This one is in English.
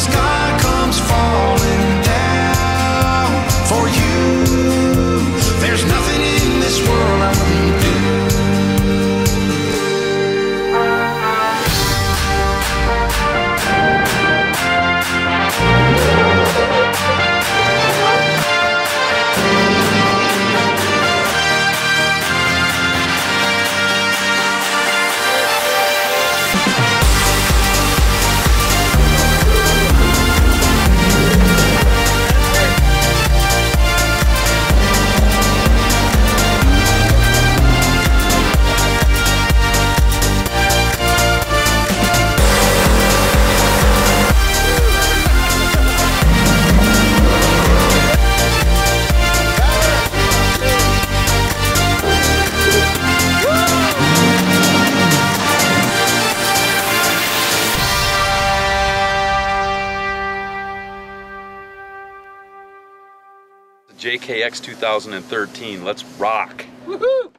Sky JKX 2013. Let's rock. Woohoo!